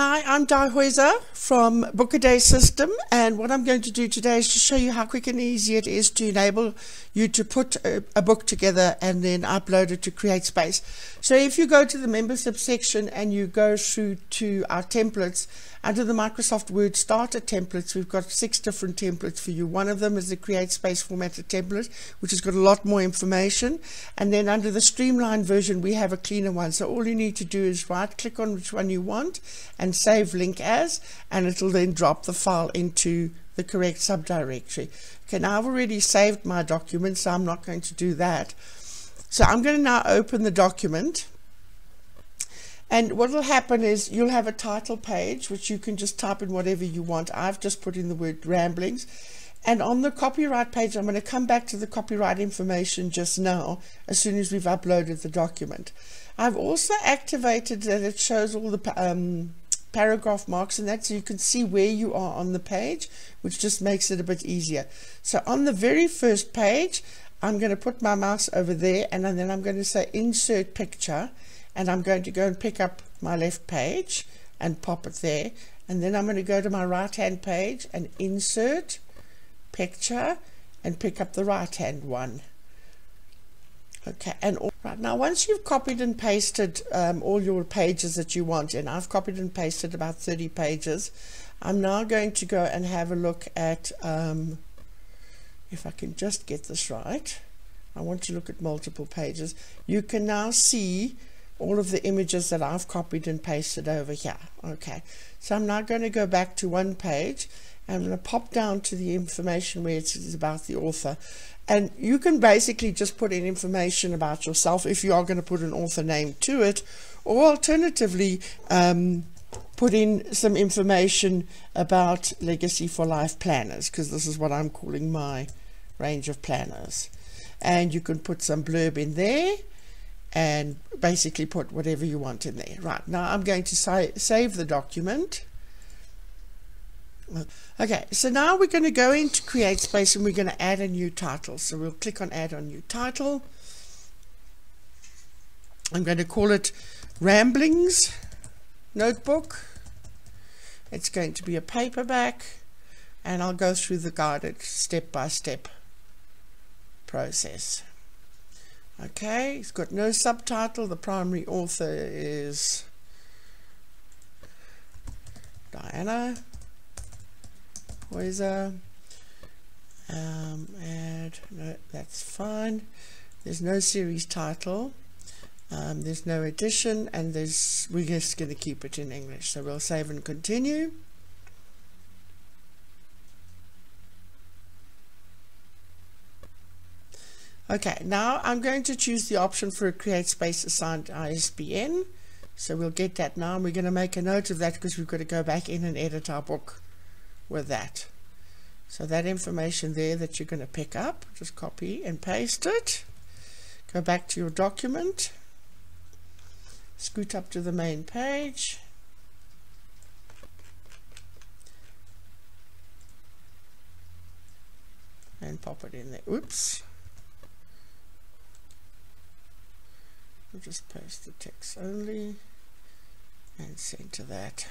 Hi, I'm Di Heuser from Book a Day System and what I'm going to do today is to show you how quick and easy it is to enable you to put a, a, book together and then upload it to CreateSpace. So if you go to the membership section and you go through to our templates, under the Microsoft Word Starter templates, we've got six different templates for you. One of them is the CreateSpace formatted template, which has got a lot more information. And then under the Streamline version, we have a cleaner one. So all you need to do is right click on which one you want and save link as, and it'll then drop the file into the correct subdirectory. Okay, now I've already saved my document, so I'm not going to do that. So I'm going to now open the document. And what will happen is you'll have a title page, which you can just type in whatever you want. I've just put in the word ramblings. And on the copyright page, I'm going to come back to the copyright information just now, as soon as we've uploaded the document. I've also activated that it shows all the um, paragraph marks and that so you can see where you are on the page which just makes it a bit easier. So on the very first page I'm going to put my mouse over there and then I'm going to say insert picture and I'm going to go and pick up my left page and pop it there. And then I'm going to go to my right hand page and insert picture and pick up the right hand one. Okay, and right now once you've copied and pasted um, all your pages that you want, and I've copied and pasted about 30 pages, I'm now going to go and have a look at, um, if I can just get this right, I want to look at multiple pages. You can now see all of the images that I've copied and pasted over here. Okay, so I'm now going to go back to one page. I'm going to pop down to the information where it is about the author and you can basically just put in information about yourself if you are going to put an author name to it, or alternatively, um, put in some information about Legacy for Life planners, because this is what I'm calling my range of planners. And you can put some blurb in there and basically put whatever you want in there. Right, now I'm going to save the document. Okay, so now we're going to go into CreateSpace and we're going to add a new title. So we'll click on add a new title. I'm going to call it Ramblings Notebook. It's going to be a paperback and I'll go through the guided step-by-step -step process. Okay, it's got no subtitle. The primary author is Diana Heuser um, add no that's fine. There's no series title. Um, there's no edition and there's we're just going to keep it in English so we'll save and continue okay now I'm going to choose the option for a CreateSpace assigned ISBN so we'll get that now and we're going to make a note of that because we've got to go back in and edit our book with that. So that information there that you're going to pick up, just copy and paste it. Go back to your document. Scoot up to the main page. And pop it in there. Oops. We'll just paste the text only and center that.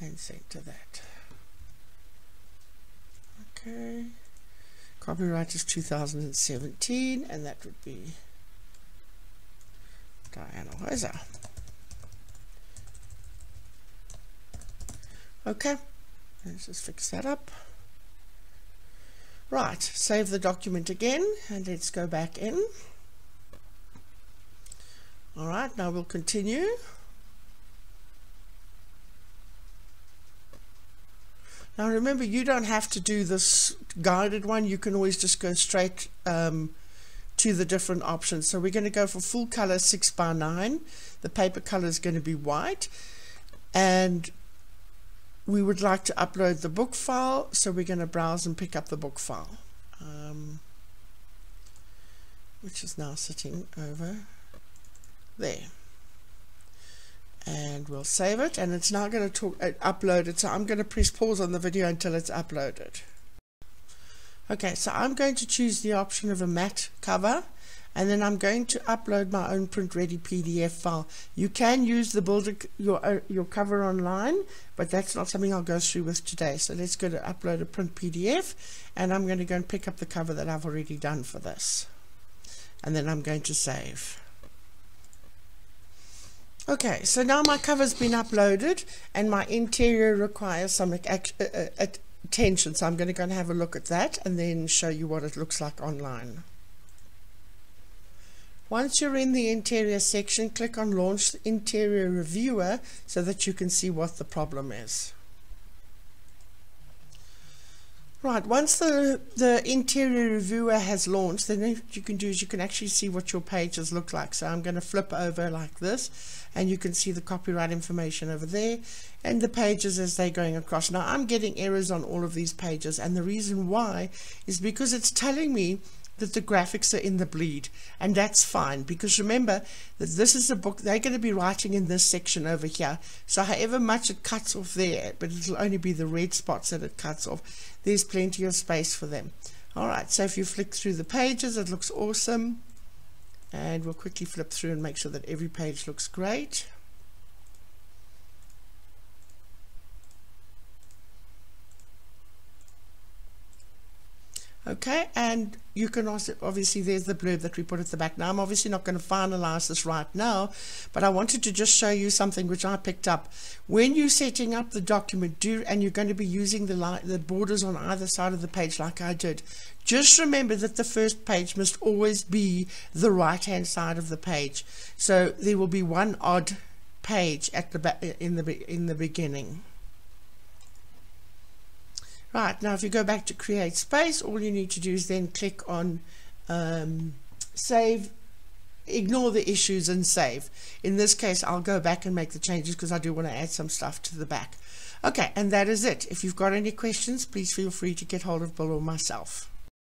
and center that. Okay. Copyright is 2017 and that would be Diana Heuser. Okay, let's just fix that up. Right, save the document again and let's go back in. Alright, now we'll continue. Now remember, you don't have to do this guided one. You can always just go straight um, to the different options. So we're going to go for full color 6 by 9 The paper color is going to be white. And we would like to upload the book file. So we're going to browse and pick up the book file. Um, which is now sitting over there and we'll save it and it's now going to talk, uh, upload it so I'm going to press pause on the video until it's uploaded okay so I'm going to choose the option of a matte cover and then I'm going to upload my own print ready PDF file. You can use the builder your uh, your cover online, but that's not something I'll go through with today. So let's go to upload a print PDF, and I'm going to go and pick up the cover that I've already done for this, and then I'm going to save. Okay, so now my cover's been uploaded and my interior requires some uh, uh, attention. So I'm going to go and have a look at that and then show you what it looks like online. Once you're in the interior section, click on Launch Interior Reviewer so that you can see what the problem is. Right, once the, the interior reviewer has launched, then what you can do is you can actually see what your pages look like. So I'm going to flip over like this, and you can see the copyright information over there, and the pages as they're going across. Now I'm getting errors on all of these pages, and the reason why is because it's telling me that the graphics are in the bleed and that's fine because remember that this is a book they're going to be writing in this section over here so however much it cuts off there but it'll only be the red spots that it cuts off there's plenty of space for them. Alright so if you flick through the pages it looks awesome. And we'll quickly flip through and make sure that every page looks great okay and you can also obviously there's the blurb that we put at the back. Now I'm obviously not going to finalize this right now but I wanted to just show you something which I picked up. When you're setting up the document do and you're going to be using the the borders on either side of the page like I did just remember that the first page must always be the right hand side of the page. So there will be one odd page at the in the in the beginning Right, now if you go back to CreateSpace, all you need to do is then click on um, save, ignore the issues and save. In this case, I'll go back and make the changes because I do want to add some stuff to the back. Okay, and that is it. If you've got any questions, please feel free to get hold of Bill or myself.